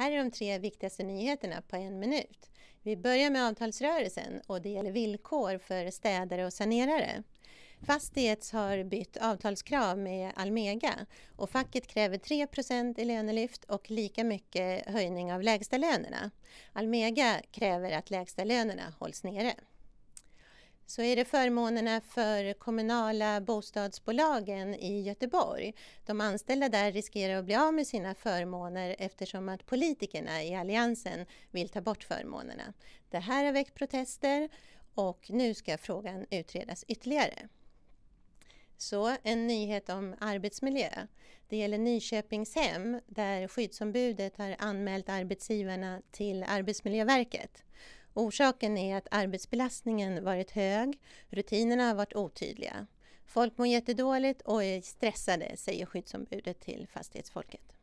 Här är de tre viktigaste nyheterna på en minut. Vi börjar med avtalsrörelsen och det gäller villkor för städare och sanerare. Fastighets har bytt avtalskrav med Almega och facket kräver 3 i lönelyft och lika mycket höjning av lägstalönerna. Almega kräver att lägstalönerna hålls nere så är det förmånerna för kommunala bostadsbolagen i Göteborg. De anställda där riskerar att bli av med sina förmåner eftersom att politikerna i Alliansen vill ta bort förmånerna. Det här har väckt protester och nu ska frågan utredas ytterligare. Så en nyhet om arbetsmiljö. Det gäller Nyköpingshem där skyddsombudet har anmält arbetsgivarna till Arbetsmiljöverket. Orsaken är att arbetsbelastningen varit hög, rutinerna har varit otydliga. Folk mår jättedåligt och är stressade, säger skyddsombudet till Fastighetsfolket.